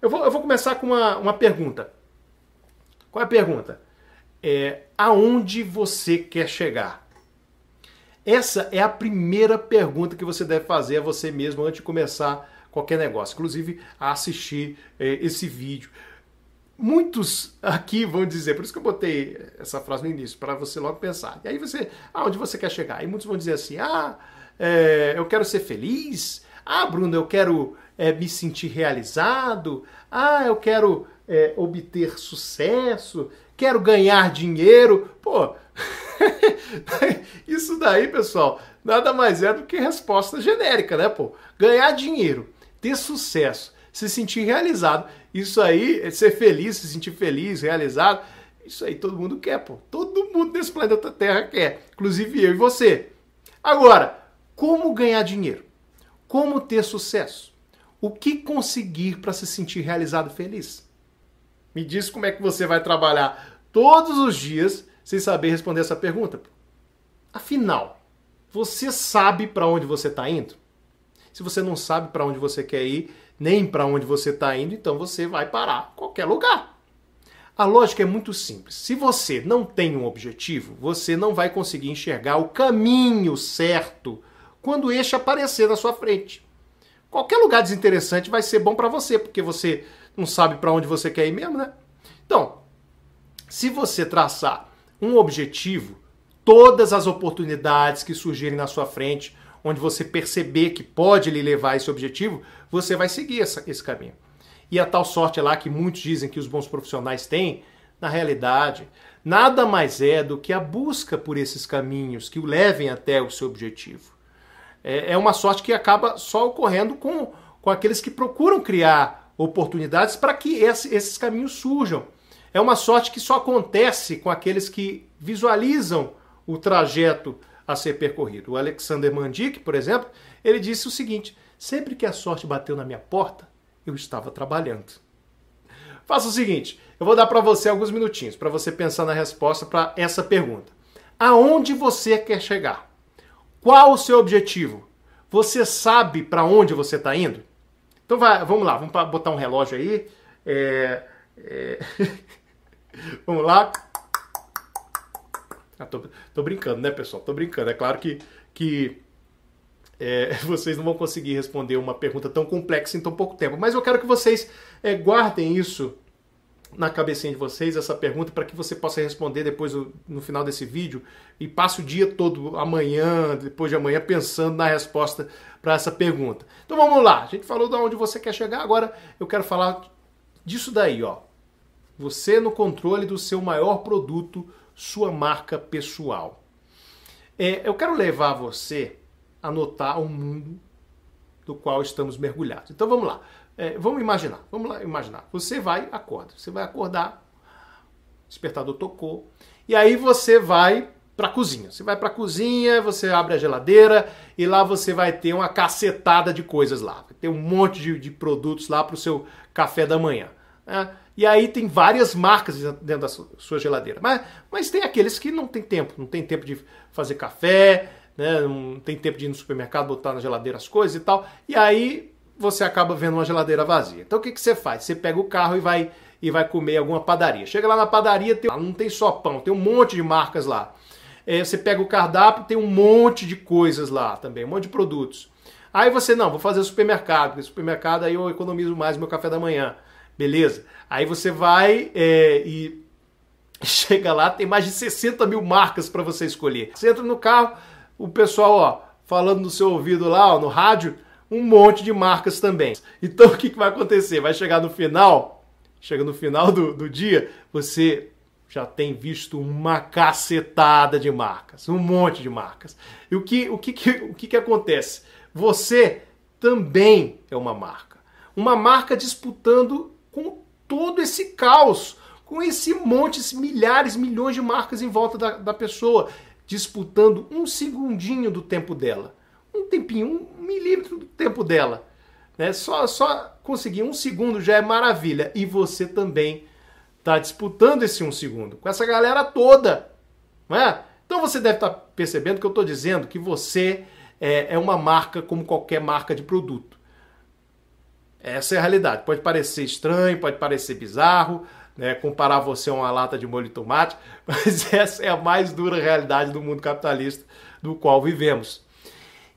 eu vou, eu vou começar com uma, uma pergunta. Qual é a pergunta? É, aonde você quer chegar? Essa é a primeira pergunta que você deve fazer a você mesmo antes de começar qualquer negócio, inclusive a assistir é, esse vídeo. Muitos aqui vão dizer, por isso que eu botei essa frase no início, para você logo pensar. E aí você, aonde você quer chegar? E muitos vão dizer assim: ah, é, eu quero ser feliz. Ah, Bruno, eu quero é, me sentir realizado. Ah, eu quero é, obter sucesso. Quero ganhar dinheiro. Pô, isso daí, pessoal, nada mais é do que resposta genérica, né? Pô, ganhar dinheiro, ter sucesso, se sentir realizado isso aí, é ser feliz, se sentir feliz, realizado, isso aí todo mundo quer, pô. Todo mundo nesse planeta Terra quer, inclusive eu e você. Agora, como ganhar dinheiro? Como ter sucesso? O que conseguir para se sentir realizado e feliz? Me diz como é que você vai trabalhar todos os dias sem saber responder essa pergunta. Afinal, você sabe para onde você está indo? Se você não sabe para onde você quer ir, nem para onde você está indo, então você vai parar qualquer lugar. A lógica é muito simples. Se você não tem um objetivo, você não vai conseguir enxergar o caminho certo quando este aparecer na sua frente. Qualquer lugar desinteressante vai ser bom para você, porque você não sabe para onde você quer ir mesmo, né? Então, se você traçar um objetivo, todas as oportunidades que surgirem na sua frente onde você perceber que pode lhe levar esse objetivo, você vai seguir essa, esse caminho. E a tal sorte lá que muitos dizem que os bons profissionais têm, na realidade, nada mais é do que a busca por esses caminhos que o levem até o seu objetivo. É, é uma sorte que acaba só ocorrendo com, com aqueles que procuram criar oportunidades para que esse, esses caminhos surjam. É uma sorte que só acontece com aqueles que visualizam o trajeto a ser percorrido. O Alexander Mandic, por exemplo, ele disse o seguinte: sempre que a sorte bateu na minha porta, eu estava trabalhando. Faça o seguinte, eu vou dar para você alguns minutinhos para você pensar na resposta para essa pergunta. Aonde você quer chegar? Qual o seu objetivo? Você sabe para onde você está indo? Então vai, vamos lá, vamos botar um relógio aí. É, é... vamos lá. Ah, tô, tô, brincando, né, pessoal? Tô brincando. É claro que, que é, vocês não vão conseguir responder uma pergunta tão complexa em tão pouco tempo. Mas eu quero que vocês é, guardem isso na cabecinha de vocês, essa pergunta, para que você possa responder depois no final desse vídeo e passe o dia todo, amanhã, depois de amanhã, pensando na resposta para essa pergunta. Então vamos lá. A gente falou de onde você quer chegar, agora eu quero falar disso daí, ó. Você no controle do seu maior produto sua marca pessoal. É, eu quero levar você a notar o mundo do qual estamos mergulhados. Então vamos lá. É, vamos imaginar. Vamos lá imaginar. Você vai, acorda. Você vai acordar, o despertador tocou, e aí você vai para a cozinha. Você vai para a cozinha, você abre a geladeira e lá você vai ter uma cacetada de coisas lá. Vai ter um monte de, de produtos lá para o seu café da manhã. Né? E aí tem várias marcas dentro da sua geladeira. Mas, mas tem aqueles que não tem tempo, não tem tempo de fazer café, né? não tem tempo de ir no supermercado, botar na geladeira as coisas e tal. E aí você acaba vendo uma geladeira vazia. Então o que, que você faz? Você pega o carro e vai e vai comer alguma padaria. Chega lá na padaria, tem, não tem só pão, tem um monte de marcas lá. É, você pega o cardápio, tem um monte de coisas lá também, um monte de produtos. Aí você, não, vou fazer supermercado, porque supermercado aí eu economizo mais meu café da manhã. Beleza. Aí você vai é, e chega lá, tem mais de 60 mil marcas para você escolher. Você entra no carro, o pessoal, ó, falando no seu ouvido lá, ó, no rádio, um monte de marcas também. Então o que, que vai acontecer? Vai chegar no final, chega no final do, do dia, você já tem visto uma cacetada de marcas, um monte de marcas. E o que, o que, o que, que acontece? Você também é uma marca. Uma marca disputando com todo esse caos, com esse monte, milhares, milhões de marcas em volta da, da pessoa, disputando um segundinho do tempo dela. Um tempinho, um milímetro do tempo dela. Né? Só, só conseguir um segundo já é maravilha. E você também está disputando esse um segundo com essa galera toda. Não é? Então você deve estar tá percebendo que eu estou dizendo que você é, é uma marca como qualquer marca de produto. Essa é a realidade. Pode parecer estranho, pode parecer bizarro, né, comparar você a uma lata de molho de tomate, mas essa é a mais dura realidade do mundo capitalista do qual vivemos.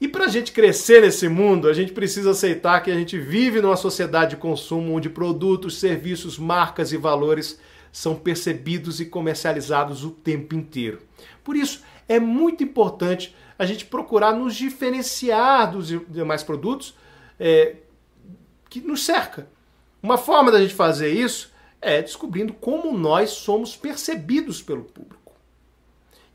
E para a gente crescer nesse mundo, a gente precisa aceitar que a gente vive numa sociedade de consumo onde produtos, serviços, marcas e valores são percebidos e comercializados o tempo inteiro. Por isso, é muito importante a gente procurar nos diferenciar dos demais produtos é, que nos cerca. Uma forma da gente fazer isso é descobrindo como nós somos percebidos pelo público.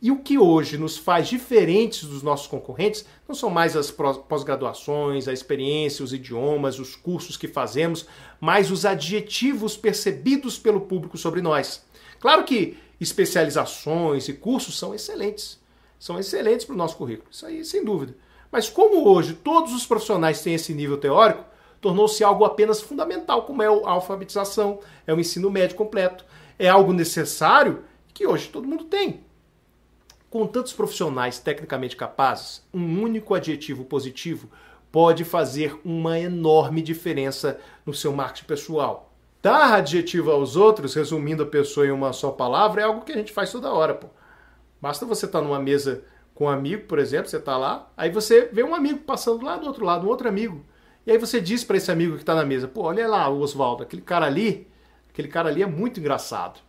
E o que hoje nos faz diferentes dos nossos concorrentes não são mais as pós-graduações, a experiência, os idiomas, os cursos que fazemos, mas os adjetivos percebidos pelo público sobre nós. Claro que especializações e cursos são excelentes, são excelentes para o nosso currículo, isso aí sem dúvida. Mas como hoje todos os profissionais têm esse nível teórico, tornou-se algo apenas fundamental, como é a alfabetização, é o ensino médio completo. É algo necessário que hoje todo mundo tem. Com tantos profissionais tecnicamente capazes, um único adjetivo positivo pode fazer uma enorme diferença no seu marketing pessoal. Dar adjetivo aos outros, resumindo a pessoa em uma só palavra, é algo que a gente faz toda hora. Pô. Basta você estar numa mesa com um amigo, por exemplo, você está lá, aí você vê um amigo passando lá do outro lado, um outro amigo. E aí você diz para esse amigo que está na mesa, pô, olha lá o Oswaldo, aquele cara ali, aquele cara ali é muito engraçado.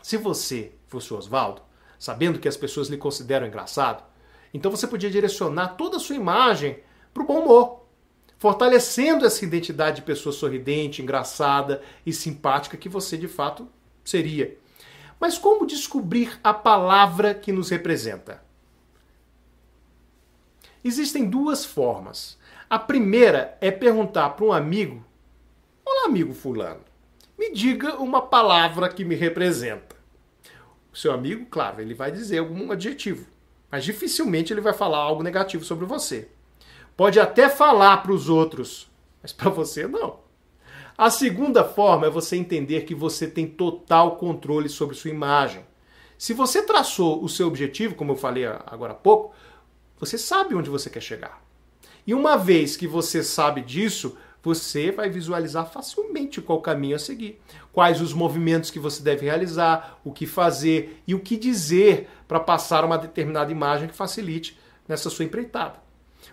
Se você fosse o Oswaldo, sabendo que as pessoas lhe consideram engraçado, então você podia direcionar toda a sua imagem para o bom humor, fortalecendo essa identidade de pessoa sorridente, engraçada e simpática que você de fato seria. Mas como descobrir a palavra que nos representa? Existem duas formas. A primeira é perguntar para um amigo: Olá, amigo Fulano, me diga uma palavra que me representa. Seu amigo, claro, ele vai dizer algum adjetivo, mas dificilmente ele vai falar algo negativo sobre você. Pode até falar para os outros, mas para você não. A segunda forma é você entender que você tem total controle sobre sua imagem. Se você traçou o seu objetivo, como eu falei agora há pouco, você sabe onde você quer chegar. E uma vez que você sabe disso, você vai visualizar facilmente qual caminho a seguir, quais os movimentos que você deve realizar, o que fazer e o que dizer para passar uma determinada imagem que facilite nessa sua empreitada.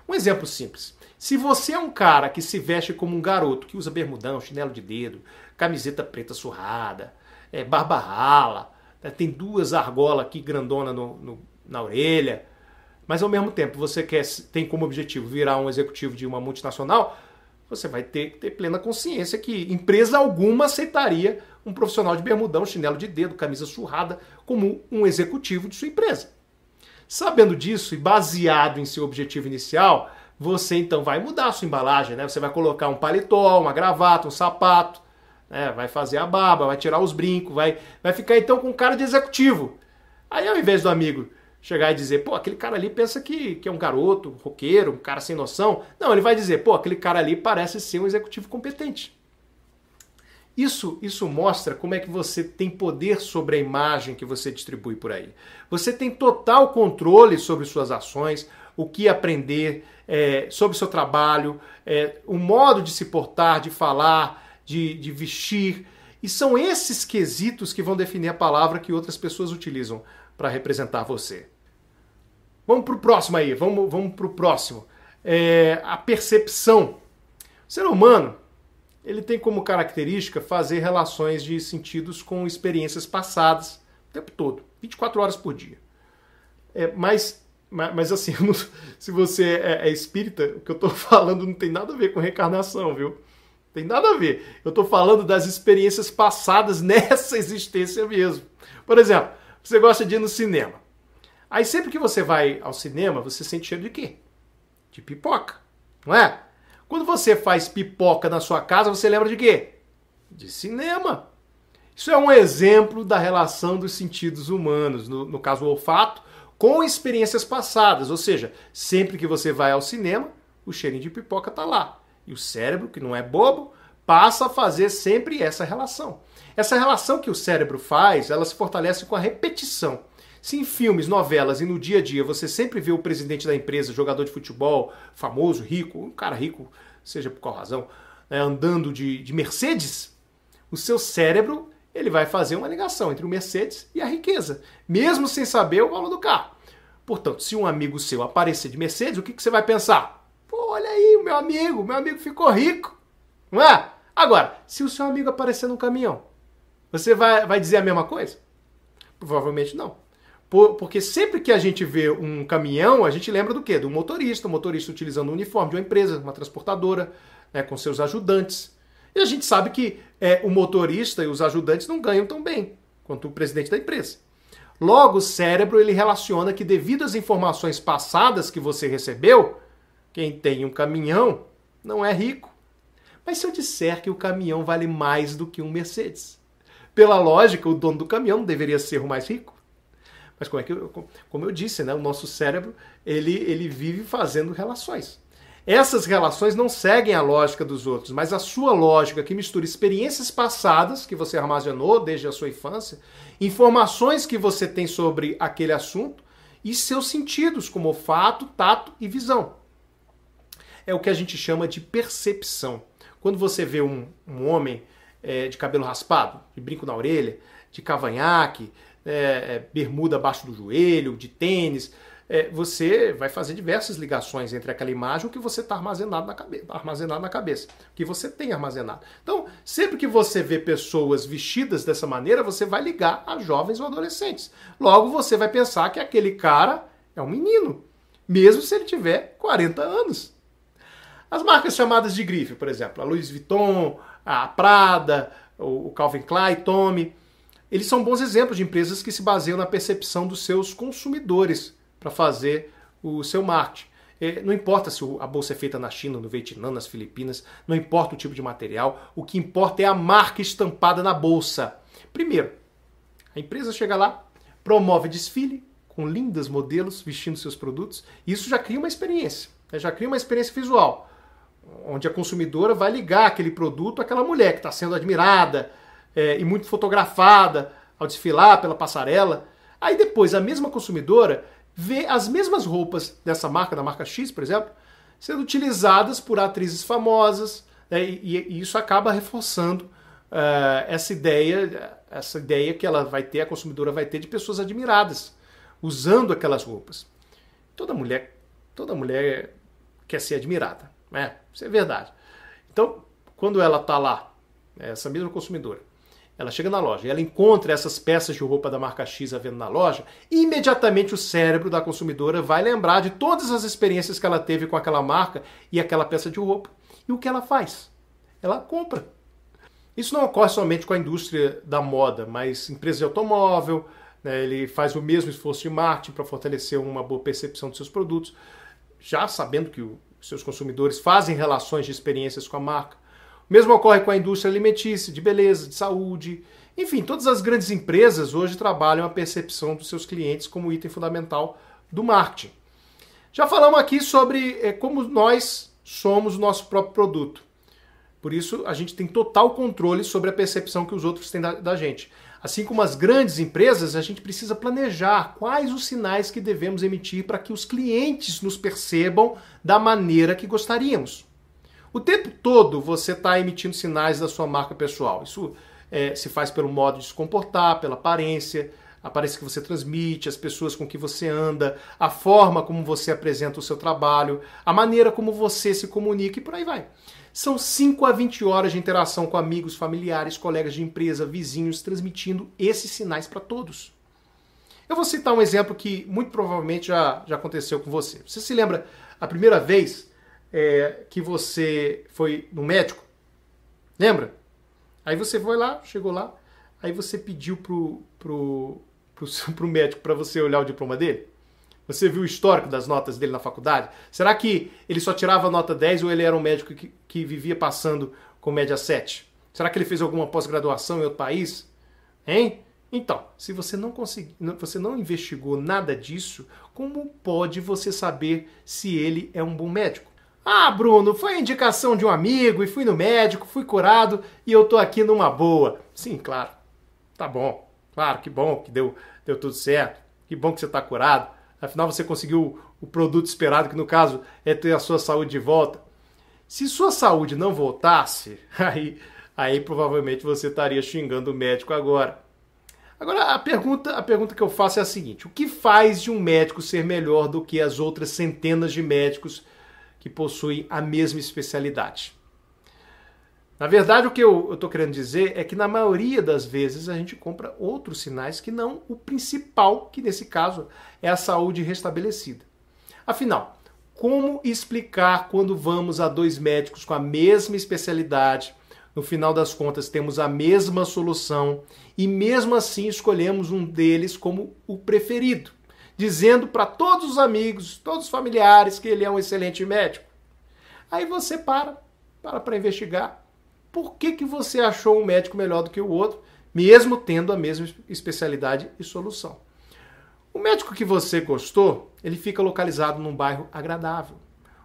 Um exemplo simples. Se você é um cara que se veste como um garoto, que usa bermudão, chinelo de dedo, camiseta preta surrada, é, barba rala, né, tem duas argolas aqui grandona no, no, na orelha, mas ao mesmo tempo você quer, tem como objetivo virar um executivo de uma multinacional, você vai ter que ter plena consciência que empresa alguma aceitaria um profissional de bermudão, chinelo de dedo, camisa surrada como um executivo de sua empresa. Sabendo disso e baseado em seu objetivo inicial, você então vai mudar a sua embalagem, né? Você vai colocar um paletó, uma gravata, um sapato, né? vai fazer a barba, vai tirar os brincos, vai, vai ficar então com cara de executivo. Aí ao invés do amigo chegar e dizer, pô, aquele cara ali pensa que, que é um garoto, um roqueiro, um cara sem noção. Não, ele vai dizer, pô, aquele cara ali parece ser um executivo competente. Isso, isso mostra como é que você tem poder sobre a imagem que você distribui por aí. Você tem total controle sobre suas ações, o que aprender, é, sobre seu trabalho, é, o modo de se portar, de falar, de, de vestir. E são esses quesitos que vão definir a palavra que outras pessoas utilizam para representar você. Vamos para o próximo aí, vamos, vamos para o próximo. É, a percepção. O ser humano ele tem como característica fazer relações de sentidos com experiências passadas o tempo todo, 24 horas por dia. É, mas, mas assim, se você é, é espírita, o que eu estou falando não tem nada a ver com reencarnação, viu? Tem nada a ver. Eu estou falando das experiências passadas nessa existência mesmo. Por exemplo, você gosta de ir no cinema. Aí sempre que você vai ao cinema, você sente cheiro de quê? De pipoca, não é? Quando você faz pipoca na sua casa, você lembra de quê? De cinema. Isso é um exemplo da relação dos sentidos humanos, no, no caso o olfato, com experiências passadas. Ou seja, sempre que você vai ao cinema, o cheirinho de pipoca está lá. E o cérebro, que não é bobo, passa a fazer sempre essa relação. Essa relação que o cérebro faz, ela se fortalece com a repetição. Se em filmes, novelas e no dia a dia você sempre vê o presidente da empresa, jogador de futebol, famoso, rico, um cara rico, seja por qual razão, né, andando de, de Mercedes, o seu cérebro ele vai fazer uma ligação entre o Mercedes e a riqueza, mesmo sem saber o valor do carro. Portanto, se um amigo seu aparecer de Mercedes, o que, que você vai pensar? Pô, olha aí, o meu amigo, meu amigo ficou rico. Não é? Agora, se o seu amigo aparecer no caminhão, você vai, vai dizer a mesma coisa? Provavelmente não. Por, porque sempre que a gente vê um caminhão, a gente lembra do quê? Do motorista, o motorista utilizando o uniforme de uma empresa, uma transportadora, né, com seus ajudantes. E a gente sabe que é, o motorista e os ajudantes não ganham tão bem quanto o presidente da empresa. Logo, o cérebro ele relaciona que devido às informações passadas que você recebeu, quem tem um caminhão não é rico. Mas se eu disser que o caminhão vale mais do que um Mercedes? Pela lógica, o dono do caminhão deveria ser o mais rico. Mas como é que eu, como eu disse, né, o nosso cérebro ele, ele vive fazendo relações. Essas relações não seguem a lógica dos outros, mas a sua lógica que mistura experiências passadas que você armazenou desde a sua infância, informações que você tem sobre aquele assunto e seus sentidos, como olfato, tato e visão. É o que a gente chama de percepção. Quando você vê um, um homem é, de cabelo raspado, de brinco na orelha, de cavanhaque, é, é, bermuda abaixo do joelho, de tênis, é, você vai fazer diversas ligações entre aquela imagem e o que você está armazenado na armazenado na cabeça, o que você tem armazenado. Então, sempre que você vê pessoas vestidas dessa maneira, você vai ligar a jovens ou adolescentes. Logo, você vai pensar que aquele cara é um menino, mesmo se ele tiver 40 anos. As marcas chamadas de grife, por exemplo, a Louis Vuitton, a Prada, o Calvin Klein, Tommy, eles são bons exemplos de empresas que se baseiam na percepção dos seus consumidores para fazer o seu marketing. É, não importa se a bolsa é feita na China, no Vietnã, nas Filipinas, não importa o tipo de material, o que importa é a marca estampada na bolsa. Primeiro, a empresa chega lá, promove desfile com lindas modelos vestindo seus produtos, e isso já cria uma experiência, né? já cria uma experiência visual onde a consumidora vai ligar aquele produto àquela mulher que está sendo admirada é, e muito fotografada ao desfilar pela passarela. Aí depois a mesma consumidora vê as mesmas roupas dessa marca, da marca X, por exemplo, sendo utilizadas por atrizes famosas, né, e, e, isso acaba reforçando uh, essa ideia, essa ideia que ela vai ter, a consumidora vai ter de pessoas admiradas usando aquelas roupas. Toda mulher, toda mulher quer ser admirada. É, isso é verdade. Então, quando ela está lá, essa mesma consumidora, ela chega na loja e ela encontra essas peças de roupa da marca X à venda na loja, imediatamente o cérebro da consumidora vai lembrar de todas as experiências que ela teve com aquela marca e aquela peça de roupa. E o que ela faz? Ela compra. Isso não ocorre somente com a indústria da moda, mas empresas de automóvel, né, ele faz o mesmo esforço de marketing para fortalecer uma boa percepção dos seus produtos, já sabendo que o seus consumidores fazem relações de experiências com a marca. Mesmo ocorre com a indústria alimentícia, de beleza, de saúde. Enfim, todas as grandes empresas hoje trabalham a percepção dos seus clientes como item fundamental do marketing. Já falamos aqui sobre é, como nós somos o nosso próprio produto. Por isso, a gente tem total controle sobre a percepção que os outros têm da, da gente. Assim como as grandes empresas, a gente precisa planejar quais os sinais que devemos emitir para que os clientes nos percebam da maneira que gostaríamos. O tempo todo você está emitindo sinais da sua marca pessoal. Isso é, se faz pelo modo de se comportar, pela aparência, a aparência que você transmite, as pessoas com que você anda, a forma como você apresenta o seu trabalho, a maneira como você se comunica e por aí vai. São 5 a 20 horas de interação com amigos, familiares, colegas de empresa, vizinhos, transmitindo esses sinais para todos. Eu vou citar um exemplo que muito provavelmente já, já aconteceu com você. Você se lembra a primeira vez é, que você foi no médico? Lembra? Aí você foi lá, chegou lá, aí você pediu pro, pro, pro, pro médico para você olhar o diploma dele? Você viu o histórico das notas dele na faculdade? Será que ele só tirava nota 10 ou ele era um médico que, que vivia passando com média 7? Será que ele fez alguma pós-graduação em outro país? Hein? Então, se você não conseguiu, você não investigou nada disso, como pode você saber se ele é um bom médico? Ah, Bruno, foi a indicação de um amigo e fui no médico, fui curado e eu tô aqui numa boa. Sim, claro. Tá bom. Claro, que bom que deu, deu tudo certo. Que bom que você está curado. Afinal, você conseguiu o produto esperado, que no caso é ter a sua saúde de volta. Se sua saúde não voltasse, aí, aí provavelmente você estaria xingando o médico agora. Agora, a pergunta, a pergunta que eu faço é a seguinte: o que faz de um médico ser melhor do que as outras centenas de médicos que possuem a mesma especialidade? Na verdade, o que eu estou querendo dizer é que na maioria das vezes a gente compra outros sinais que não o principal, que nesse caso é a saúde restabelecida. Afinal, como explicar quando vamos a dois médicos com a mesma especialidade, no final das contas temos a mesma solução e mesmo assim escolhemos um deles como o preferido, dizendo para todos os amigos, todos os familiares que ele é um excelente médico? Aí você para, para para investigar por que, que você achou um médico melhor do que o outro, mesmo tendo a mesma especialidade e solução. O médico que você gostou, ele fica localizado num bairro agradável,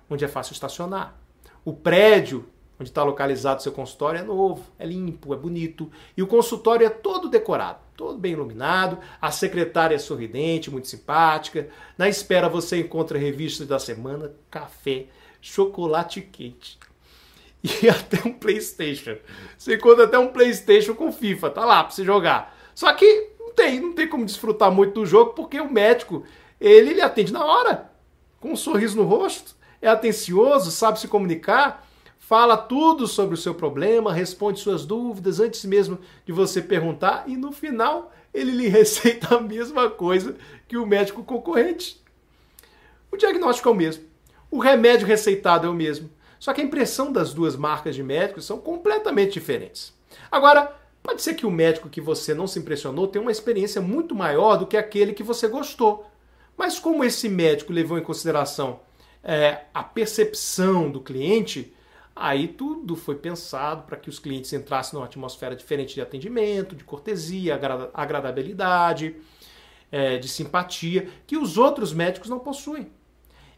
onde é fácil estacionar. O prédio onde está localizado seu consultório é novo, é limpo, é bonito. E o consultório é todo decorado, todo bem iluminado. A secretária é sorridente, muito simpática. Na espera você encontra revistas da semana, café, chocolate quente e até um PlayStation. Você encontra até um PlayStation com FIFA, tá lá pra você jogar. Só que não tem, não tem como desfrutar muito do jogo porque o médico, ele, ele atende na hora, com um sorriso no rosto, é atencioso, sabe se comunicar, fala tudo sobre o seu problema, responde suas dúvidas antes mesmo de você perguntar e no final ele lhe receita a mesma coisa que o médico concorrente. O diagnóstico é o mesmo. O remédio receitado é o mesmo. Só que a impressão das duas marcas de médicos são completamente diferentes. Agora, pode ser que o médico que você não se impressionou tenha uma experiência muito maior do que aquele que você gostou. Mas como esse médico levou em consideração é, a percepção do cliente, aí tudo foi pensado para que os clientes entrassem numa atmosfera diferente de atendimento, de cortesia, agradabilidade, é, de simpatia, que os outros médicos não possuem.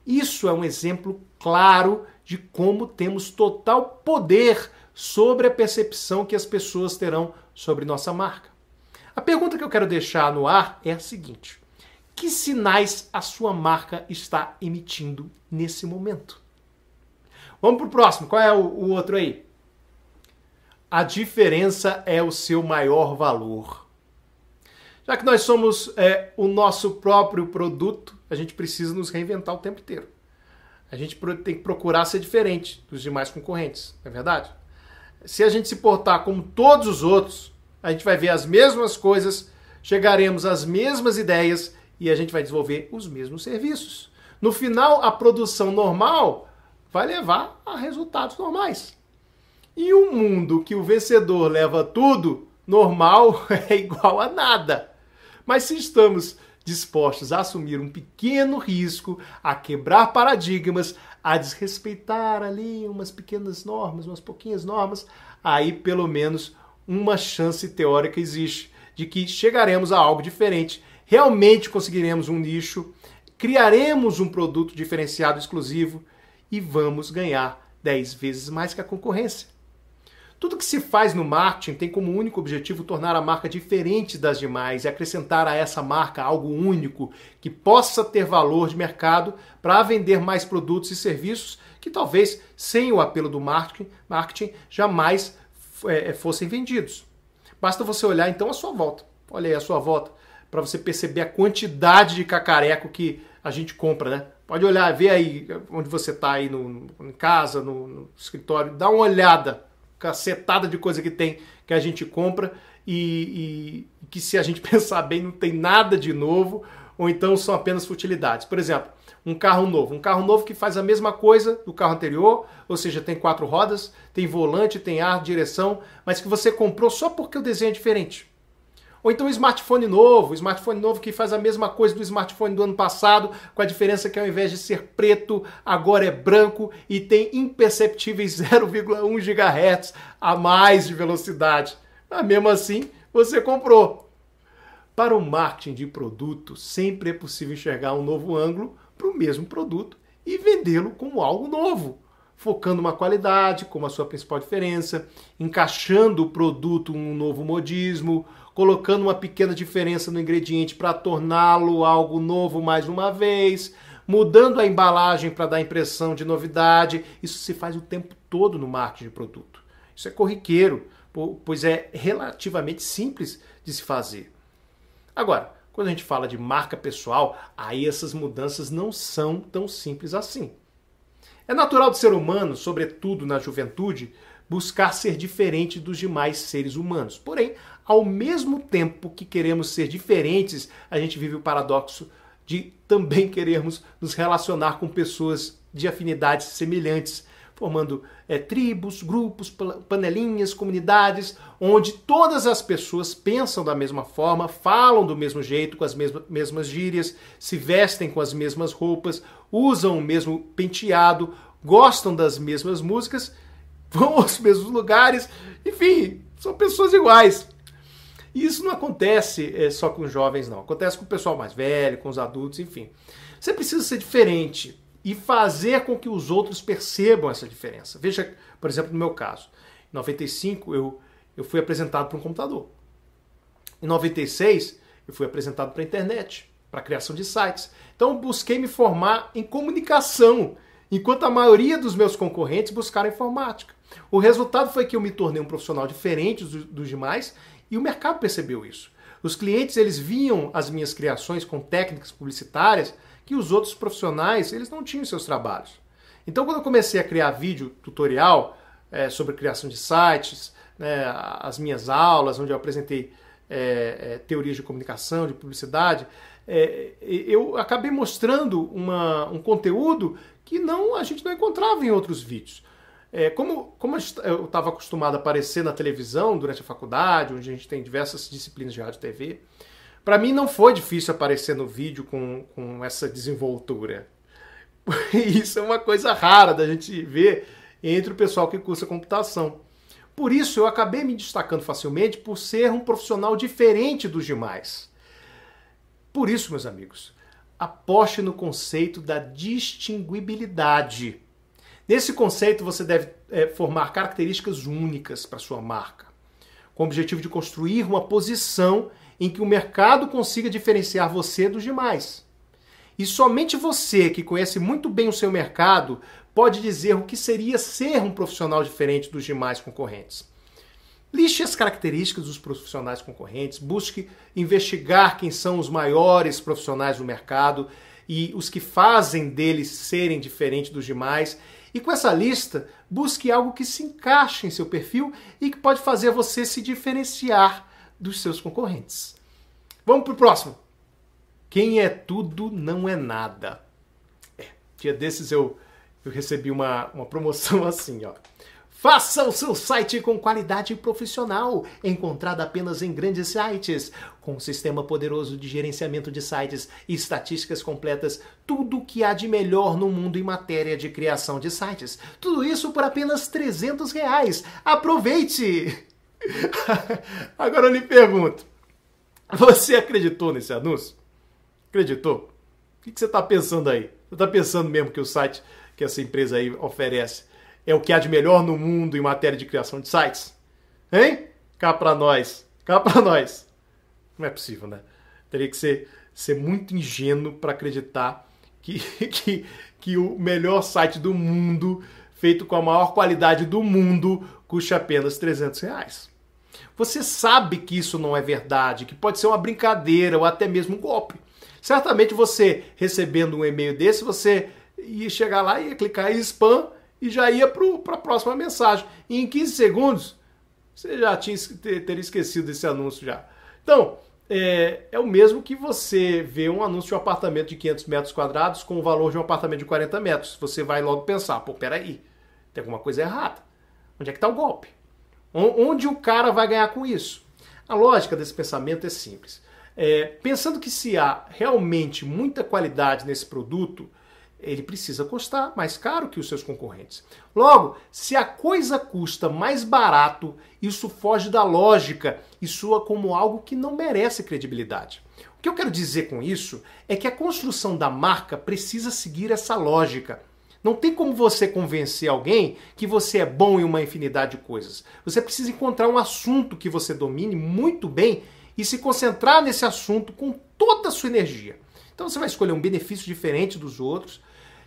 Isso é um exemplo claro de como temos total poder sobre a percepção que as pessoas terão sobre nossa marca. A pergunta que eu quero deixar no ar é a seguinte: que sinais a sua marca está emitindo nesse momento? Vamos para o próximo. Qual é o, o outro aí? A diferença é o seu maior valor. Já que nós somos é, o nosso próprio produto, a gente precisa nos reinventar o tempo inteiro. A gente tem que procurar ser diferente dos demais concorrentes, não é verdade? Se a gente se portar como todos os outros, a gente vai ver as mesmas coisas, chegaremos às mesmas ideias e a gente vai desenvolver os mesmos serviços. No final, a produção normal vai levar a resultados normais. E um mundo que o vencedor leva tudo, normal é igual a nada. Mas se estamos dispostos a assumir um pequeno risco, a quebrar paradigmas, a desrespeitar ali umas pequenas normas, umas pouquinhas normas, aí pelo menos uma chance teórica existe de que chegaremos a algo diferente, realmente conseguiremos um nicho, criaremos um produto diferenciado exclusivo e vamos ganhar 10 vezes mais que a concorrência. Tudo que se faz no marketing tem como único objetivo tornar a marca diferente das demais e acrescentar a essa marca algo único que possa ter valor de mercado para vender mais produtos e serviços que talvez sem o apelo do marketing, marketing jamais é, fossem vendidos. Basta você olhar então a sua volta. Olha aí a sua volta para você perceber a quantidade de cacareco que a gente compra, né? Pode olhar, ver aí onde você está aí no, em casa, no, no escritório, dá uma olhada cacetada de coisa que tem que a gente compra e, e, que se a gente pensar bem não tem nada de novo ou então são apenas futilidades. Por exemplo, um carro novo, um carro novo que faz a mesma coisa do carro anterior, ou seja, tem quatro rodas, tem volante, tem ar, direção, mas que você comprou só porque o desenho é diferente. Ou então um smartphone novo, smartphone novo que faz a mesma coisa do smartphone do ano passado, com a diferença que ao invés de ser preto, agora é branco e tem imperceptíveis 0,1 GHz a mais de velocidade. Mas mesmo assim, você comprou. Para o marketing de produto, sempre é possível enxergar um novo ângulo para o mesmo produto e vendê-lo como algo novo focando uma qualidade como a sua principal diferença, encaixando o produto um novo modismo, colocando uma pequena diferença no ingrediente para torná-lo algo novo mais uma vez, mudando a embalagem para dar impressão de novidade. Isso se faz o tempo todo no marketing de produto. Isso é corriqueiro, pois é relativamente simples de se fazer. Agora, quando a gente fala de marca pessoal, aí essas mudanças não são tão simples assim. É natural do ser humano, sobretudo na juventude, buscar ser diferente dos demais seres humanos. Porém, ao mesmo tempo que queremos ser diferentes, a gente vive o paradoxo de também querermos nos relacionar com pessoas de afinidades semelhantes, formando é, tribos, grupos, panelinhas, comunidades, onde todas as pessoas pensam da mesma forma, falam do mesmo jeito, com as mesmas, mesmas gírias, se vestem com as mesmas roupas, usam o mesmo penteado, gostam das mesmas músicas vão aos mesmos lugares, enfim, são pessoas iguais. E isso não acontece é, só com os jovens, não. Acontece com o pessoal mais velho, com os adultos, enfim. Você precisa ser diferente e fazer com que os outros percebam essa diferença. Veja, por exemplo, no meu caso. Em 95, eu, eu fui apresentado para um computador. Em 96, eu fui apresentado para a internet, para a criação de sites. Então, busquei me formar em comunicação, enquanto a maioria dos meus concorrentes buscaram informática. O resultado foi que eu me tornei um profissional diferente dos, dos demais e o mercado percebeu isso. Os clientes eles viam as minhas criações com técnicas publicitárias que os outros profissionais eles não tinham em seus trabalhos. Então, quando eu comecei a criar vídeo tutorial é, sobre criação de sites, né, as minhas aulas, onde eu apresentei é, é, teorias de comunicação, de publicidade, é, eu acabei mostrando uma, um conteúdo que não a gente não encontrava em outros vídeos. É, como, como eu estava acostumado a aparecer na televisão durante a faculdade, onde a gente tem diversas disciplinas de rádio e TV, para mim não foi difícil aparecer no vídeo com, com essa desenvoltura. Isso é uma coisa rara da gente ver entre o pessoal que cursa computação. Por isso eu acabei me destacando facilmente por ser um profissional diferente dos demais. Por isso, meus amigos, aposte no conceito da distinguibilidade. Nesse conceito, você deve é, formar características únicas para sua marca, com o objetivo de construir uma posição em que o mercado consiga diferenciar você dos demais. E somente você, que conhece muito bem o seu mercado, pode dizer o que seria ser um profissional diferente dos demais concorrentes. Liste as características dos profissionais concorrentes, busque investigar quem são os maiores profissionais do mercado e os que fazem deles serem diferentes dos demais e com essa lista, busque algo que se encaixe em seu perfil e que pode fazer você se diferenciar dos seus concorrentes. Vamos para o próximo. Quem é tudo não é nada. É, dia desses eu, eu recebi uma, uma promoção assim, ó. Faça o seu site com qualidade profissional, encontrado apenas em grandes sites, com um sistema poderoso de gerenciamento de sites e estatísticas completas, tudo o que há de melhor no mundo em matéria de criação de sites. Tudo isso por apenas 300 reais. Aproveite! Agora eu lhe pergunto, você acreditou nesse anúncio? Acreditou? O que você está pensando aí? Você está pensando mesmo que o site que essa empresa aí oferece é o que há de melhor no mundo em matéria de criação de sites? Hein? Cá para nós. Cá para nós. Não é possível, né? Teria que ser, ser muito ingênuo para acreditar que, que, que o melhor site do mundo, feito com a maior qualidade do mundo, custa apenas 300 reais. Você sabe que isso não é verdade, que pode ser uma brincadeira ou até mesmo um golpe. Certamente você recebendo um e-mail desse, você ia chegar lá e ia clicar em spam e já ia para a próxima mensagem. E em 15 segundos, você já tinha teria esquecido desse anúncio já. Então, é, é, o mesmo que você vê um anúncio de um apartamento de 500 metros quadrados com o valor de um apartamento de 40 metros. Você vai logo pensar, pô, peraí, tem alguma coisa errada. Onde é que está o golpe? Onde o cara vai ganhar com isso? A lógica desse pensamento é simples. É, pensando que se há realmente muita qualidade nesse produto, ele precisa custar mais caro que os seus concorrentes. Logo, se a coisa custa mais barato, isso foge da lógica e soa como algo que não merece credibilidade. O que eu quero dizer com isso é que a construção da marca precisa seguir essa lógica. Não tem como você convencer alguém que você é bom em uma infinidade de coisas. Você precisa encontrar um assunto que você domine muito bem e se concentrar nesse assunto com toda a sua energia. Então você vai escolher um benefício diferente dos outros,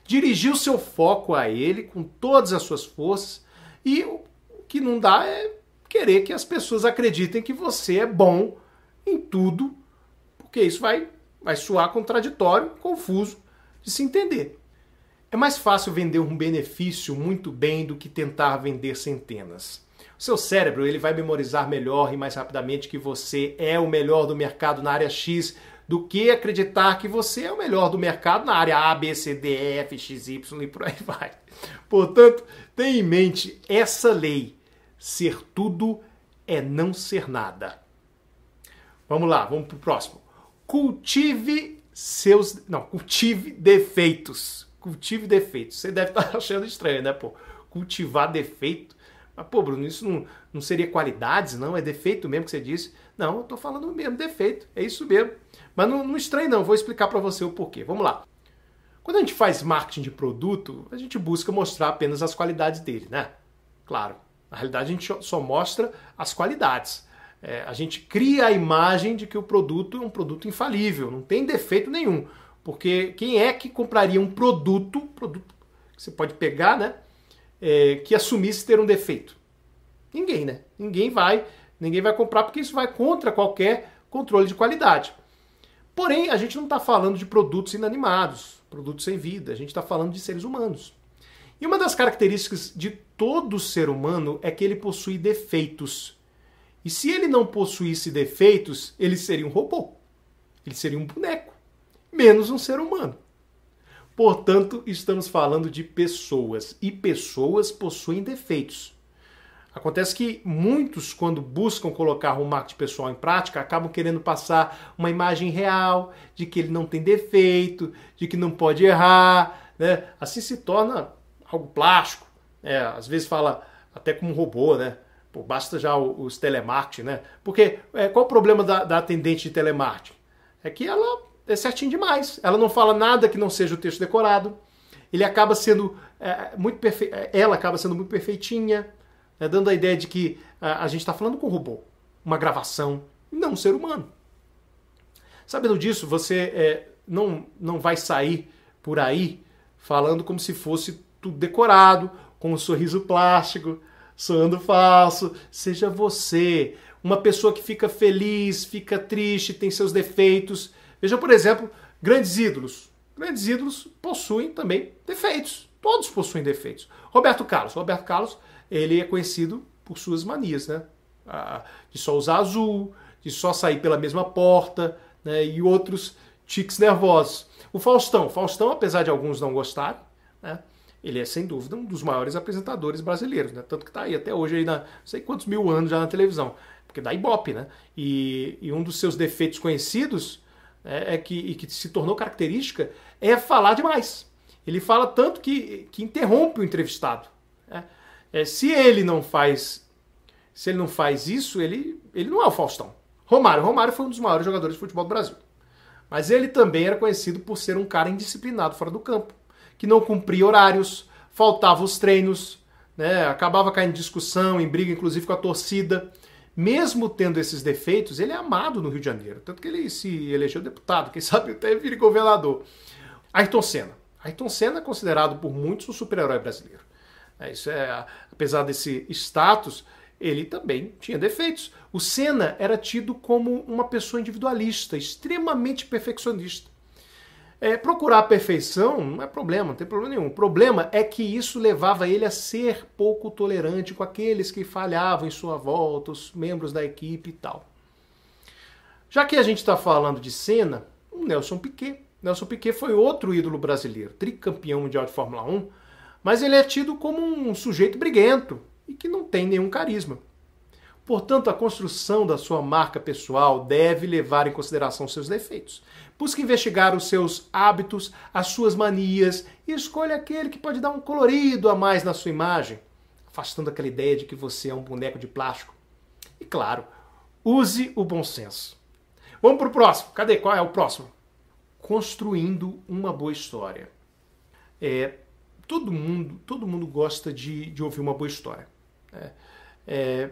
dirigir o seu foco a ele com todas as suas forças e o que não dá é querer que as pessoas acreditem que você é bom em tudo, porque isso vai, vai soar contraditório, confuso de se entender. É mais fácil vender um benefício muito bem do que tentar vender centenas. O seu cérebro ele vai memorizar melhor e mais rapidamente que você é o melhor do mercado na área X do que acreditar que você é o melhor do mercado na área A, B, C, D, E, F, X, Y e por aí vai. Portanto, tenha em mente essa lei. Ser tudo é não ser nada. Vamos lá, vamos para o próximo. Cultive seus. Não, cultive defeitos. Cultive defeitos. Você deve estar achando estranho, né, pô? Cultivar defeito. Mas, pô, Bruno, isso não, não seria qualidades, não? É defeito mesmo que você disse? Não, eu tô falando mesmo, defeito. É isso mesmo. Mas não, não estranhe, não. Vou explicar para você o porquê. Vamos lá. Quando a gente faz marketing de produto, a gente busca mostrar apenas as qualidades dele, né? Claro. Na realidade, a gente só mostra as qualidades. É, a gente cria a imagem de que o produto é um produto infalível, não tem defeito nenhum. Porque quem é que compraria um produto, produto que você pode pegar, né? é, que assumisse ter um defeito? Ninguém, né? Ninguém vai, ninguém vai comprar porque isso vai contra qualquer controle de qualidade. Porém, a gente não está falando de produtos inanimados, produtos sem vida, a gente está falando de seres humanos. E uma das características de todo ser humano é que ele possui defeitos. E se ele não possuísse defeitos, ele seria um robô. Ele seria um boneco, menos um ser humano. Portanto, estamos falando de pessoas e pessoas possuem defeitos. Acontece que muitos, quando buscam colocar o marketing pessoal em prática, acabam querendo passar uma imagem real de que ele não tem defeito, de que não pode errar. Né? Assim se torna algo plástico. É, às vezes fala até como um robô, né? Pô, basta já os telemarketing, né? Porque é, qual o problema da, da atendente de telemarketing? É que ela é certinho demais. Ela não fala nada que não seja o texto decorado. Ele acaba sendo é, muito perfe... É, ela acaba sendo muito perfeitinha, né, dando a ideia de que a, a gente está falando com um robô, uma gravação, não um ser humano. Sabendo disso, você é, não, não vai sair por aí falando como se fosse tudo decorado, com um sorriso plástico, soando falso. Seja você, uma pessoa que fica feliz, fica triste, tem seus defeitos Veja, por exemplo, grandes ídolos. Grandes ídolos possuem também defeitos. Todos possuem defeitos. Roberto Carlos. Roberto Carlos, ele é conhecido por suas manias, né? De só usar azul, de só sair pela mesma porta, né? E outros tiques nervosos. O Faustão. Faustão, apesar de alguns não gostarem, né? Ele é, sem dúvida, um dos maiores apresentadores brasileiros, né? Tanto que está aí até hoje, aí na, não sei quantos mil anos já na televisão. Porque dá ibope, né? E, e um dos seus defeitos conhecidos é, é que, e que se tornou característica é falar demais. Ele fala tanto que, que interrompe o entrevistado. Né? É, se ele não faz se ele não faz isso, ele, ele não é o Faustão. Romário. Romário foi um dos maiores jogadores de futebol do Brasil. Mas ele também era conhecido por ser um cara indisciplinado fora do campo, que não cumpria horários, faltava os treinos, né? acabava caindo em discussão, em briga, inclusive com a torcida mesmo tendo esses defeitos, ele é amado no Rio de Janeiro. Tanto que ele se elegeu deputado, quem sabe até vire governador. Ayrton Senna. Ayrton Senna é considerado por muitos um super-herói brasileiro. É, isso é, apesar desse status, ele também tinha defeitos. O Senna era tido como uma pessoa individualista, extremamente perfeccionista. É, procurar a perfeição não é problema, não tem problema nenhum. O problema é que isso levava ele a ser pouco tolerante com aqueles que falhavam em sua volta, os membros da equipe e tal. Já que a gente está falando de cena, o Nelson Piquet. Nelson Piquet foi outro ídolo brasileiro, tricampeão mundial de Fórmula 1, mas ele é tido como um sujeito briguento e que não tem nenhum carisma. Portanto, a construção da sua marca pessoal deve levar em consideração seus defeitos. Busque investigar os seus hábitos, as suas manias e escolha aquele que pode dar um colorido a mais na sua imagem, afastando aquela ideia de que você é um boneco de plástico. E claro, use o bom senso. Vamos para o próximo. Cadê? Qual é o próximo? Construindo uma boa história. É, todo mundo, todo mundo gosta de, de ouvir uma boa história. É, é,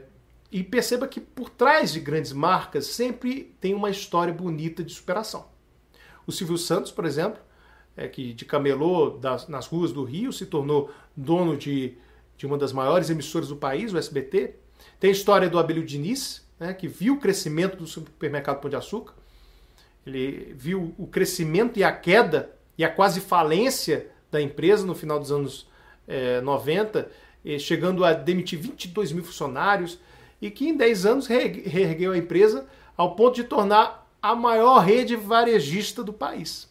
e perceba que por trás de grandes marcas sempre tem uma história bonita de superação. O Silvio Santos, por exemplo, é, que de camelô das, nas ruas do Rio se tornou dono de, de uma das maiores emissoras do país, o SBT. Tem a história do Abelio Diniz, né, que viu o crescimento do supermercado Pão de Açúcar. Ele viu o crescimento e a queda e a quase falência da empresa no final dos anos é, 90, chegando a demitir 22 mil funcionários e que em 10 anos reergueu a empresa ao ponto de tornar a maior rede varejista do país.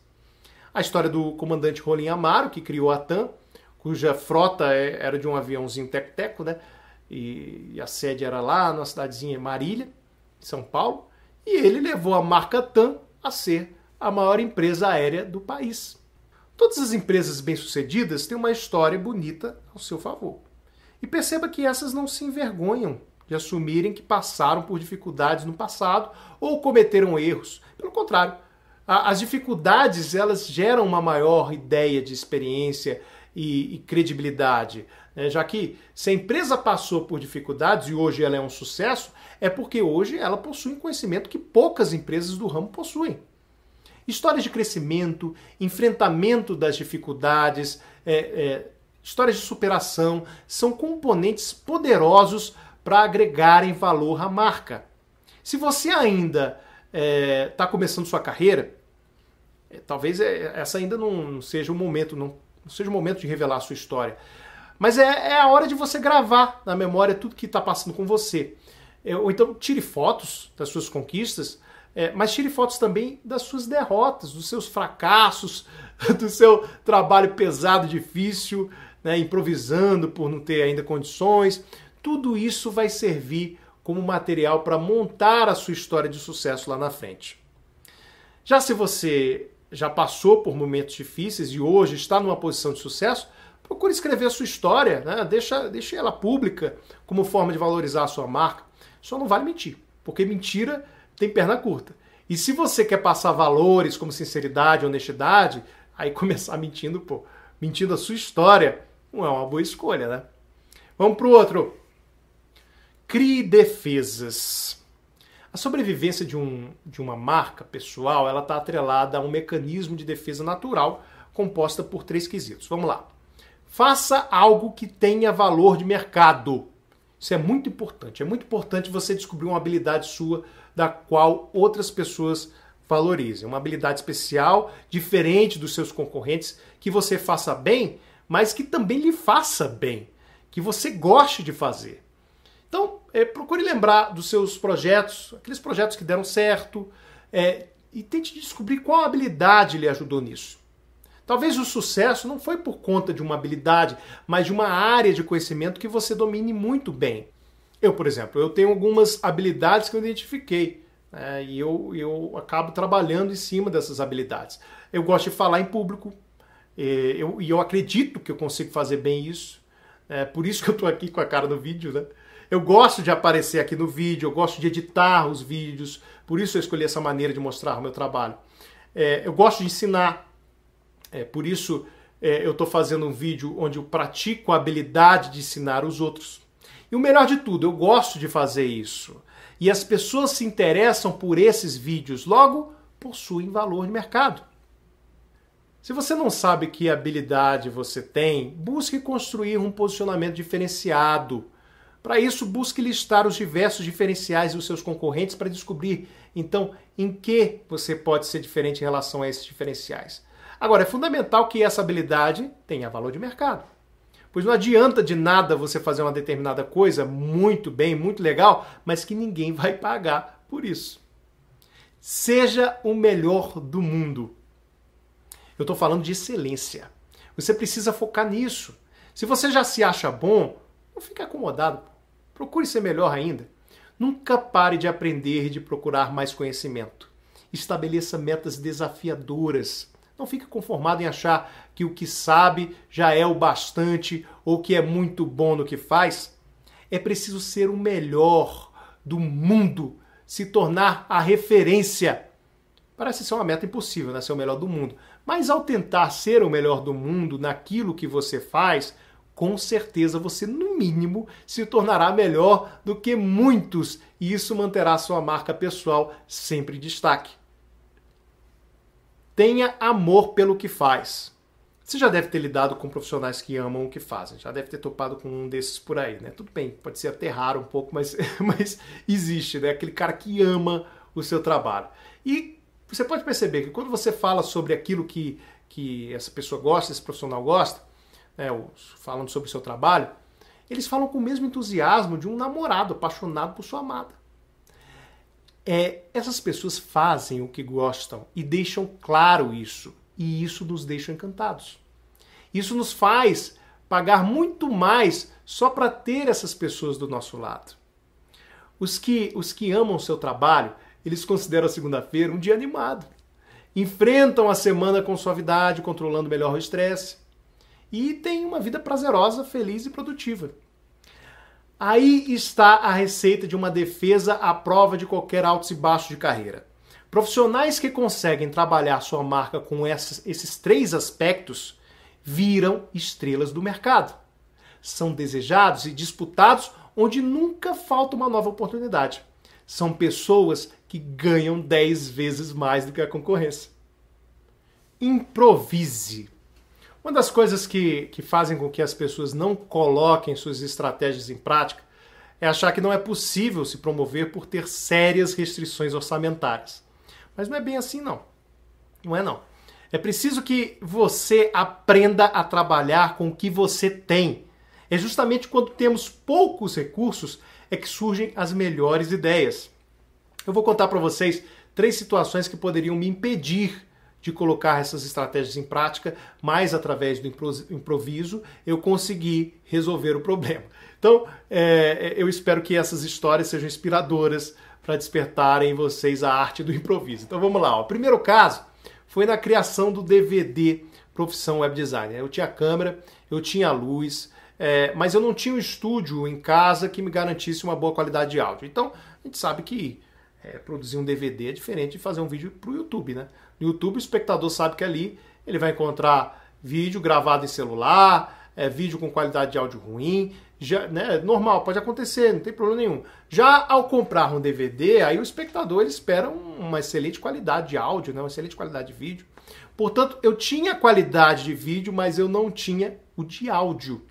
A história do comandante Rolim Amaro, que criou a TAM, cuja frota é, era de um aviãozinho tec-teco, né? E a sede era lá na cidadezinha Marília, São Paulo, e ele levou a marca TAM a ser a maior empresa aérea do país. Todas as empresas bem-sucedidas têm uma história bonita ao seu favor. E perceba que essas não se envergonham de assumirem que passaram por dificuldades no passado ou cometeram erros. Pelo contrário, as dificuldades elas geram uma maior ideia de experiência e, e credibilidade. Né? Já que se a empresa passou por dificuldades e hoje ela é um sucesso, é porque hoje ela possui um conhecimento que poucas empresas do ramo possuem. Histórias de crescimento, enfrentamento das dificuldades, é, é, histórias de superação são componentes poderosos para agregarem valor à marca. Se você ainda está é, tá começando sua carreira, é, talvez é, essa ainda não seja o momento, não, não, seja o momento de revelar a sua história. Mas é, é a hora de você gravar na memória tudo que está passando com você. É, ou então tire fotos das suas conquistas, é, mas tire fotos também das suas derrotas, dos seus fracassos, do seu trabalho pesado, difícil, né, improvisando por não ter ainda condições. Tudo isso vai servir como material para montar a sua história de sucesso lá na frente. Já se você já passou por momentos difíceis e hoje está numa posição de sucesso, procure escrever a sua história, né? deixa, deixa ela pública como forma de valorizar a sua marca. Só não vale mentir, porque mentira tem perna curta. E se você quer passar valores como sinceridade, honestidade, aí começar mentindo, pô, mentindo a sua história, não é uma boa escolha, né? Vamos pro outro. Crie defesas. A sobrevivência de, um, de uma marca pessoal ela está atrelada a um mecanismo de defesa natural composta por três quesitos. Vamos lá. Faça algo que tenha valor de mercado. Isso é muito importante. É muito importante você descobrir uma habilidade sua da qual outras pessoas valorizem. Uma habilidade especial, diferente dos seus concorrentes, que você faça bem, mas que também lhe faça bem, que você goste de fazer. Então, é, procure lembrar dos seus projetos, aqueles projetos que deram certo, é, e tente descobrir qual habilidade lhe ajudou nisso. Talvez o sucesso não foi por conta de uma habilidade, mas de uma área de conhecimento que você domine muito bem. Eu, por exemplo, eu tenho algumas habilidades que eu identifiquei né, e eu, eu acabo trabalhando em cima dessas habilidades. Eu gosto de falar em público e eu, eu acredito que eu consigo fazer bem isso. É por isso que eu estou aqui com a cara no vídeo, né? Eu gosto de aparecer aqui no vídeo, eu gosto de editar os vídeos, por isso eu escolhi essa maneira de mostrar o meu trabalho. É, eu gosto de ensinar, é, por isso é, eu estou fazendo um vídeo onde eu pratico a habilidade de ensinar os outros. E o melhor de tudo, eu gosto de fazer isso. E as pessoas se interessam por esses vídeos, logo possuem valor de mercado. Se você não sabe que habilidade você tem, busque construir um posicionamento diferenciado. Para isso, busque listar os diversos diferenciais dos seus concorrentes para descobrir, então, em que você pode ser diferente em relação a esses diferenciais. Agora, é fundamental que essa habilidade tenha valor de mercado. Pois não adianta de nada você fazer uma determinada coisa muito bem, muito legal, mas que ninguém vai pagar por isso. Seja o melhor do mundo. Eu estou falando de excelência. Você precisa focar nisso. Se você já se acha bom, não fique acomodado. Procure ser melhor ainda. Nunca pare de aprender e de procurar mais conhecimento. Estabeleça metas desafiadoras. Não fique conformado em achar que o que sabe já é o bastante ou que é muito bom no que faz. É preciso ser o melhor do mundo, se tornar a referência. Parece ser uma meta impossível, né? Ser o melhor do mundo. Mas ao tentar ser o melhor do mundo naquilo que você faz, com certeza você, no mínimo, se tornará melhor do que muitos e isso manterá sua marca pessoal sempre em destaque. Tenha amor pelo que faz. Você já deve ter lidado com profissionais que amam o que fazem, já deve ter topado com um desses por aí, né? Tudo bem, pode ser até raro um pouco, mas, mas existe, né? Aquele cara que ama o seu trabalho. E você pode perceber que quando você fala sobre aquilo que, que essa pessoa gosta, esse profissional gosta, né, falando sobre o seu trabalho, eles falam com o mesmo entusiasmo de um namorado apaixonado por sua amada. É, essas pessoas fazem o que gostam e deixam claro isso e isso nos deixa encantados. Isso nos faz pagar muito mais só para ter essas pessoas do nosso lado. Os que, os que amam o seu trabalho, eles consideram a segunda-feira um dia animado. Enfrentam a semana com suavidade, controlando melhor o estresse. E têm uma vida prazerosa, feliz e produtiva. Aí está a receita de uma defesa à prova de qualquer altos e baixos de carreira. Profissionais que conseguem trabalhar sua marca com esses, esses três aspectos viram estrelas do mercado. São desejados e disputados onde nunca falta uma nova oportunidade. São pessoas que ganham 10 vezes mais do que a concorrência. Improvise. Uma das coisas que, que fazem com que as pessoas não coloquem suas estratégias em prática é achar que não é possível se promover por ter sérias restrições orçamentárias. Mas não é bem assim, não. Não é, não. É preciso que você aprenda a trabalhar com o que você tem. É justamente quando temos poucos recursos é que surgem as melhores ideias. Eu vou contar para vocês três situações que poderiam me impedir de colocar essas estratégias em prática, mas através do improviso eu consegui resolver o problema. Então, é, eu espero que essas histórias sejam inspiradoras para despertar em vocês a arte do improviso. Então vamos lá. O primeiro caso foi na criação do DVD Profissão Web Design. Eu tinha câmera, eu tinha luz, é, mas eu não tinha um estúdio em casa que me garantisse uma boa qualidade de áudio. Então a gente sabe que é, produzir um DVD é diferente de fazer um vídeo para o YouTube. Né? No YouTube o espectador sabe que ali ele vai encontrar vídeo gravado em celular, é, vídeo com qualidade de áudio ruim, já, né, normal, pode acontecer, não tem problema nenhum. Já ao comprar um DVD, aí o espectador ele espera uma excelente qualidade de áudio, né, uma excelente qualidade de vídeo. Portanto, eu tinha qualidade de vídeo, mas eu não tinha o de áudio.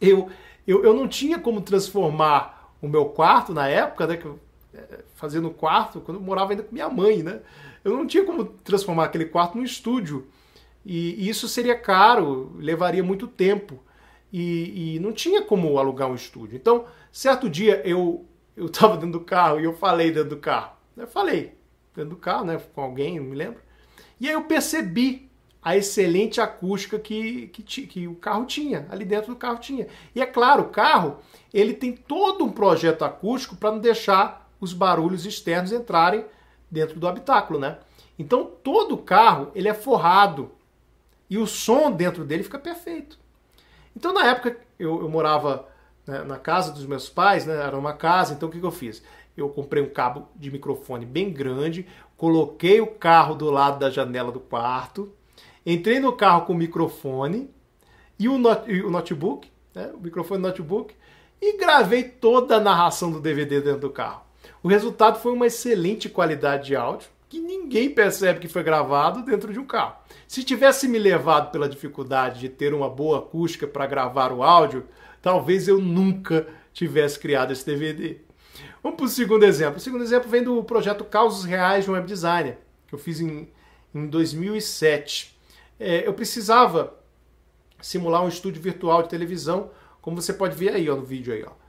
Eu, eu, eu não tinha como transformar o meu quarto na época, né, que eu é, fazia no quarto, quando eu morava ainda com minha mãe, né? Eu não tinha como transformar aquele quarto num estúdio. E, e isso seria caro, levaria muito tempo e, e, não tinha como alugar um estúdio. Então, certo dia eu eu estava dentro do carro e eu falei dentro do carro. Eu falei dentro do carro, né, com alguém, não me lembro. E aí eu percebi a excelente acústica que, que, que, o carro tinha, ali dentro do carro tinha. E é claro, o carro ele tem todo um projeto acústico para não deixar os barulhos externos entrarem dentro do habitáculo, né? Então todo carro ele é forrado e o som dentro dele fica perfeito. Então, na época, eu, eu morava né, na casa dos meus pais, né, era uma casa, então o que, que eu fiz? Eu comprei um cabo de microfone bem grande, coloquei o carro do lado da janela do quarto, entrei no carro com o microfone e o, not e o notebook, né, o microfone e notebook, e gravei toda a narração do DVD dentro do carro. O resultado foi uma excelente qualidade de áudio, que ninguém percebe que foi gravado dentro de um carro. Se tivesse me levado pela dificuldade de ter uma boa acústica para gravar o áudio, talvez eu nunca tivesse criado esse DVD. Vamos para o segundo exemplo. O segundo exemplo vem do projeto Causos Reais de um Web Designer, que eu fiz em, em 2007. É, eu precisava simular um estúdio virtual de televisão, como você pode ver aí ó, no vídeo aí, ó.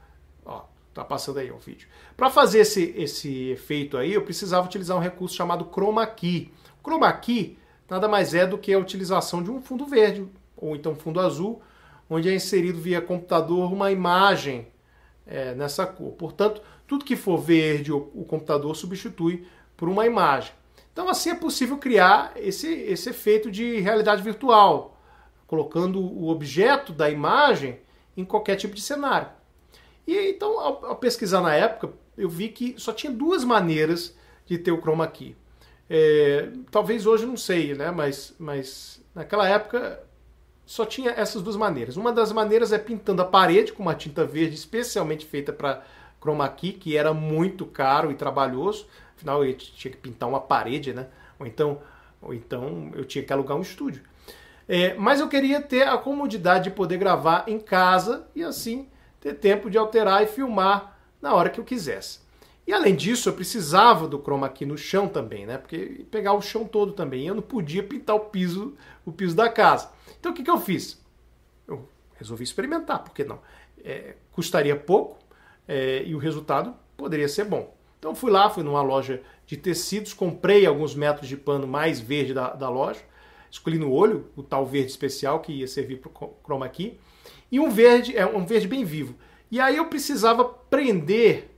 Tá passando aí o vídeo. Para fazer esse, esse efeito aí, eu precisava utilizar um recurso chamado Chroma Key. Chroma Key nada mais é do que a utilização de um fundo verde ou então fundo azul, onde é inserido via computador uma imagem é, nessa cor. Portanto, tudo que for verde, o computador substitui por uma imagem. Então, assim é possível criar esse, esse efeito de realidade virtual, colocando o objeto da imagem em qualquer tipo de cenário. E então, ao, ao, pesquisar na época, eu vi que só tinha duas maneiras de ter o chroma key. É, talvez hoje não sei, né? Mas, mas naquela época só tinha essas duas maneiras. Uma das maneiras é pintando a parede com uma tinta verde especialmente feita para chroma key, que era muito caro e trabalhoso. Afinal, eu tinha que pintar uma parede, né? Ou então Ou então eu tinha que alugar um estúdio. É, mas eu queria ter a comodidade de poder gravar em casa e assim ter tempo de alterar e filmar na hora que eu quisesse. E além disso, eu precisava do chroma key no chão também, né? Porque pegar o chão todo também. Eu não podia pintar o piso, o piso da casa. Então o que, que eu fiz? Eu resolvi experimentar, por que não? É, custaria pouco é, e o resultado poderia ser bom. Então fui lá, fui numa loja de tecidos, comprei alguns metros de pano mais verde da, da loja, escolhi no olho o tal verde especial que ia servir para o chroma key, e um verde, é um verde bem vivo. E aí eu precisava prender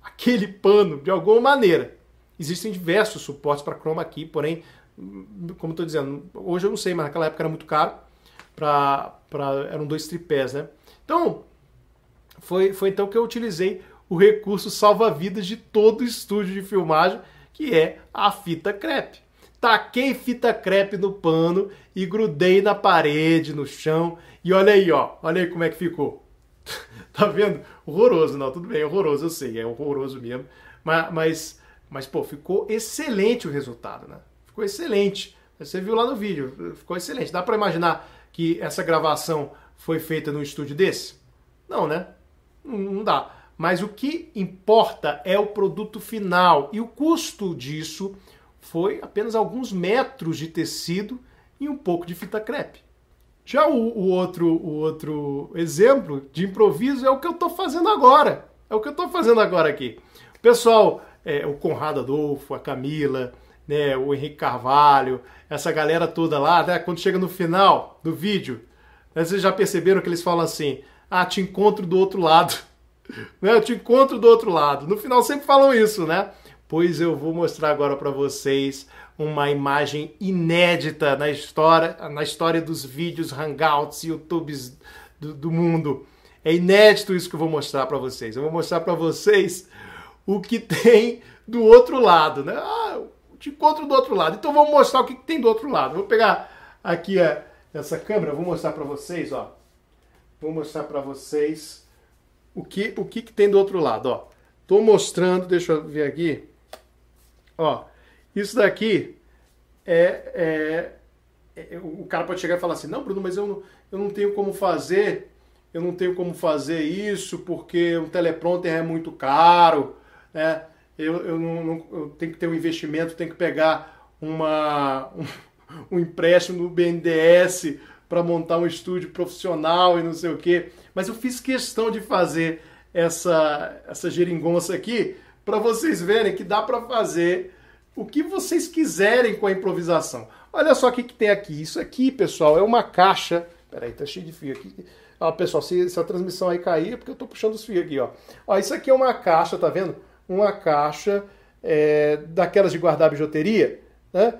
aquele pano de alguma maneira. Existem diversos suportes para chroma key, porém, como estou dizendo, hoje eu não sei, mas naquela época era muito caro, pra, pra, eram dois tripés, né? Então, foi, foi então que eu utilizei o recurso salva-vidas de todo estúdio de filmagem, que é a fita crepe. Taquei fita crepe no pano e grudei na parede, no chão. E olha aí, ó. Olha aí como é que ficou. tá vendo? Horroroso, não, tudo bem, horroroso, eu sei, é horroroso mesmo. Mas, mas, mas, pô, ficou excelente o resultado, né? Ficou excelente. Você viu lá no vídeo, ficou excelente. Dá para imaginar que essa gravação foi feita num estúdio desse? Não, né? Não, não dá. Mas o que importa é o produto final. E o custo disso foi apenas alguns metros de tecido e um pouco de fita crepe. Já o, o, outro, o outro exemplo de improviso é o que eu estou fazendo agora. É o que eu estou fazendo agora aqui. O pessoal, é, o Conrado Adolfo, a Camila, né, o Henrique Carvalho, essa galera toda lá, né, quando chega no final do vídeo, né, vocês já perceberam que eles falam assim: ah, te encontro do outro lado. né, te encontro do outro lado. No final sempre falam isso, né? Pois eu vou mostrar agora para vocês uma imagem inédita na história, na história dos vídeos, hangouts, YouTubes do, do mundo. É inédito isso que eu vou mostrar para vocês. Eu vou mostrar para vocês o que tem do outro lado, né? Ah, te encontro do outro lado. Então vamos mostrar o que tem do outro lado. Vou pegar aqui a, essa câmera, vou mostrar para vocês, ó. Vou mostrar para vocês o que o que, que tem do outro lado, ó. Tô mostrando, deixa eu ver aqui. Ó, isso daqui é, é, é, o cara pode chegar e falar assim, não, Bruno, mas eu não, eu não tenho como fazer, eu não tenho como fazer isso porque um teleprompter é muito caro, né? Eu, eu, não, não, eu tenho que ter um investimento, tenho que pegar uma, um, um empréstimo no BNDES para montar um estúdio profissional e não sei o quê. Mas eu fiz questão de fazer essa, essa geringonça aqui para vocês verem que dá para fazer o que vocês quiserem com a improvisação. Olha só o que, que tem aqui. Isso aqui, pessoal, é uma caixa. Peraí, tá cheio de fio aqui. Ó, pessoal, se, se a transmissão aí cair, é porque eu tô puxando os fios aqui, ó. Ó, isso aqui é uma caixa, tá vendo? Uma caixa é, daquelas de guardar bijuteria, né?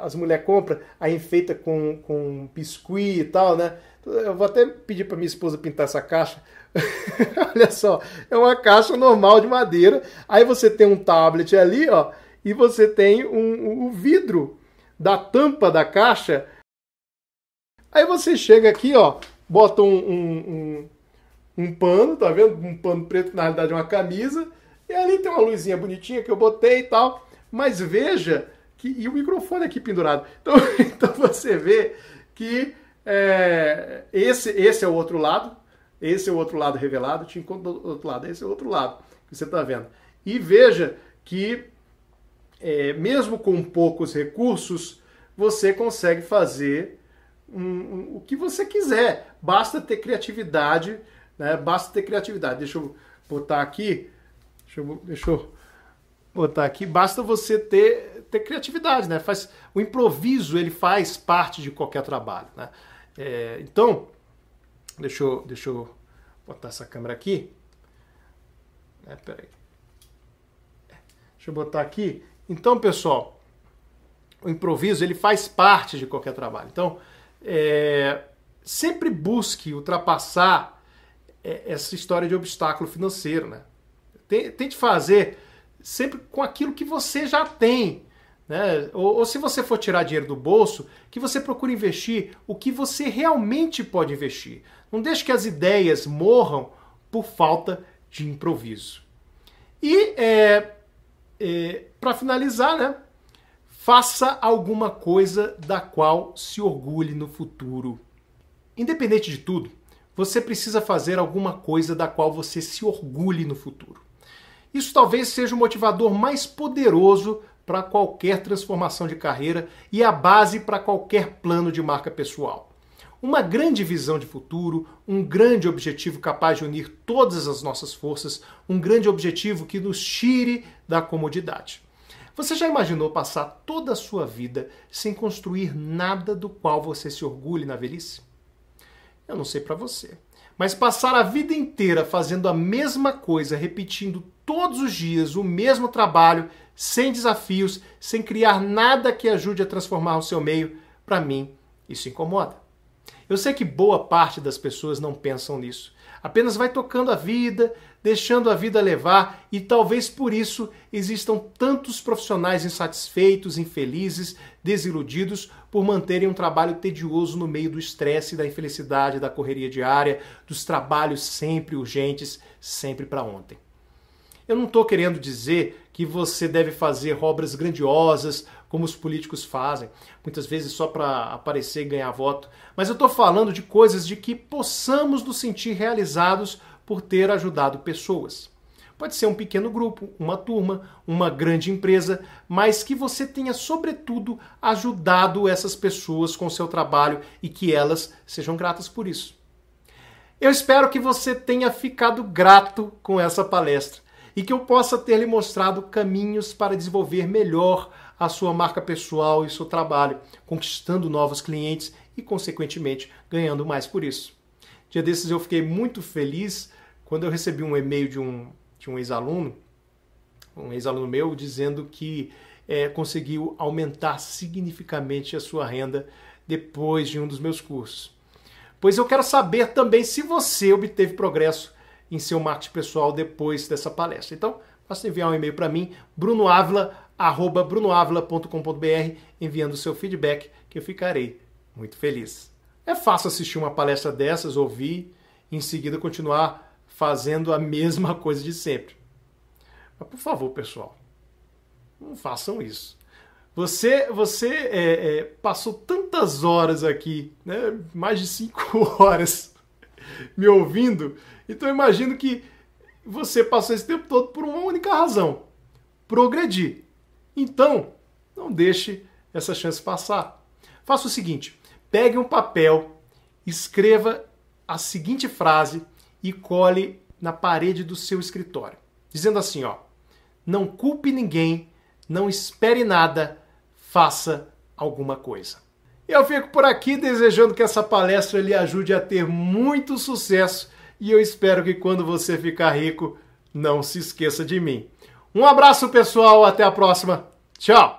As mulheres compram, aí enfeita com, com biscuit e tal, né? Eu vou até pedir para minha esposa pintar essa caixa, Olha só, é uma caixa normal de madeira. Aí você tem um tablet ali, ó, e você tem um, um vidro da tampa da caixa. Aí você chega aqui, ó, bota um, um, um, um pano, tá vendo? Um pano preto, na realidade é uma camisa. E ali tem uma luzinha bonitinha que eu botei e tal. Mas veja que. E o microfone aqui pendurado. Então, então você vê que é, esse, esse é o outro lado. Esse é o outro lado revelado, te encontro do outro lado. Esse é o outro lado que você está vendo. E veja que, é, mesmo com poucos recursos, você consegue fazer um, um, o que você quiser. Basta ter criatividade, né? Basta ter criatividade. Deixa eu botar aqui. Deixa eu, deixa eu botar aqui. Basta você ter, ter criatividade, né? Faz, o improviso ele faz parte de qualquer trabalho, né? É, então Deixa eu, deixa eu botar essa câmera aqui. É, peraí. Deixa eu botar aqui. Então, pessoal, o improviso ele faz parte de qualquer trabalho. Então, é, sempre busque ultrapassar é, essa história de obstáculo financeiro, né? Tente fazer sempre com aquilo que você já tem. Né? Ou, ou, se você for tirar dinheiro do bolso, que você procure investir o que você realmente pode investir. Não deixe que as ideias morram por falta de improviso. E é, é, para finalizar, né, Faça alguma coisa da qual se orgulhe no futuro. Independente de tudo, você precisa fazer alguma coisa da qual você se orgulhe no futuro. Isso talvez seja o motivador mais poderoso para qualquer transformação de carreira e a base para qualquer plano de marca pessoal. Uma grande visão de futuro, um grande objetivo capaz de unir todas as nossas forças, um grande objetivo que nos tire da comodidade. Você já imaginou passar toda a sua vida sem construir nada do qual você se orgulhe na velhice? Eu não sei para você, mas passar a vida inteira fazendo a mesma coisa, repetindo todos os dias o mesmo trabalho, sem desafios, sem criar nada que ajude a transformar o seu meio, para mim, isso incomoda. Eu sei que boa parte das pessoas não pensam nisso. Apenas vai tocando a vida, deixando a vida levar, e talvez por isso existam tantos profissionais insatisfeitos, infelizes, desiludidos por manterem um trabalho tedioso no meio do estresse, da infelicidade, da correria diária, dos trabalhos sempre urgentes, sempre para ontem. Eu não estou querendo dizer que você deve fazer obras grandiosas, como os políticos fazem, muitas vezes só para aparecer e ganhar voto, mas eu estou falando de coisas de que possamos nos sentir realizados por ter ajudado pessoas. Pode ser um pequeno grupo, uma turma, uma grande empresa, mas que você tenha, sobretudo, ajudado essas pessoas com seu trabalho e que elas sejam gratas por isso. Eu espero que você tenha ficado grato com essa palestra e que eu possa ter lhe mostrado caminhos para desenvolver melhor a sua marca pessoal e seu trabalho, conquistando novos clientes e, consequentemente, ganhando mais por isso. Dia desses eu fiquei muito feliz quando eu recebi um e-mail de um, de um ex-aluno, um ex-aluno meu, dizendo que é, conseguiu aumentar significativamente a sua renda depois de um dos meus cursos. Pois eu quero saber também se você obteve progresso em seu marketing pessoal depois dessa palestra. Então, basta enviar um e-mail para mim, brunoavila.brunoavila.com.br, enviando o seu feedback, que eu ficarei muito feliz. É fácil assistir uma palestra dessas, ouvir, e em seguida continuar fazendo a mesma coisa de sempre. Mas, por favor, pessoal, não façam isso. Você, você é, é, passou tantas horas aqui, né, mais de cinco horas, me ouvindo, então imagino que você passou esse tempo todo por uma única razão: progredir. Então, não deixe essa chance passar. Faça o seguinte: pegue um papel, escreva a seguinte frase e cole na parede do seu escritório, dizendo assim, ó: Não culpe ninguém, não espere nada, faça alguma coisa. Eu fico por aqui desejando que essa palestra lhe ajude a ter muito sucesso e eu espero que quando você ficar rico, não se esqueça de mim. Um abraço, pessoal, até a próxima. Tchau!